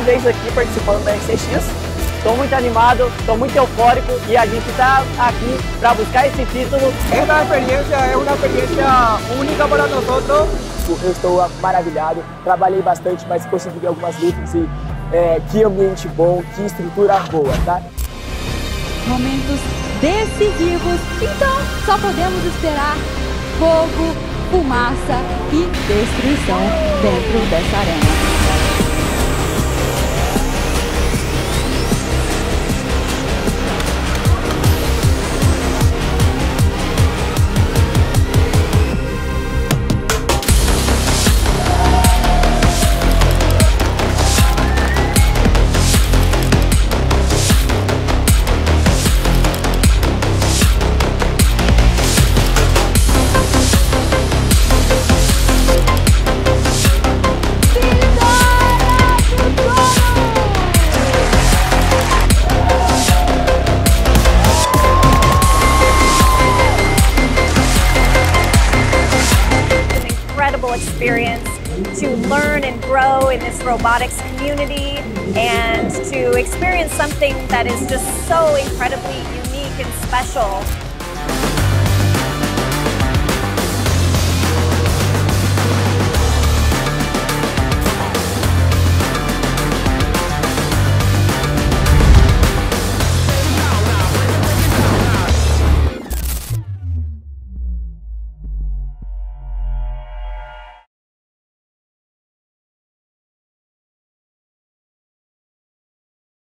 vez aqui participando da RCX. Estou muito animado, estou muito eufórico e a gente está aqui para buscar esse título. Esta experiência é uma experiência única para nós. Eu estou maravilhado, trabalhei bastante, mas consegui ver algumas lutas e é, que ambiente bom, que estrutura boa, tá? Momentos decisivos, então só podemos esperar fogo, fumaça e destruição dentro dessa arena. Experience to learn and grow in this robotics community and to experience something that is just so incredibly unique and special